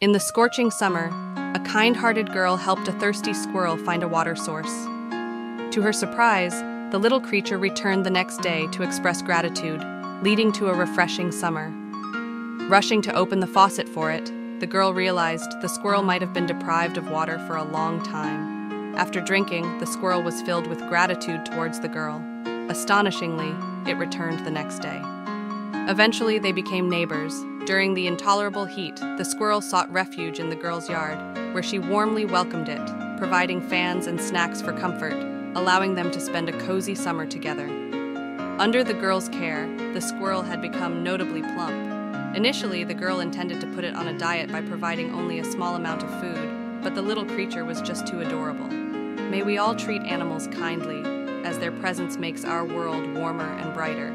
In the scorching summer, a kind hearted girl helped a thirsty squirrel find a water source. To her surprise, the little creature returned the next day to express gratitude, leading to a refreshing summer. Rushing to open the faucet for it, the girl realized the squirrel might have been deprived of water for a long time. After drinking, the squirrel was filled with gratitude towards the girl. Astonishingly, it returned the next day. Eventually, they became neighbors. During the intolerable heat, the squirrel sought refuge in the girl's yard, where she warmly welcomed it, providing fans and snacks for comfort, allowing them to spend a cozy summer together. Under the girl's care, the squirrel had become notably plump. Initially, the girl intended to put it on a diet by providing only a small amount of food, but the little creature was just too adorable. May we all treat animals kindly, as their presence makes our world warmer and brighter.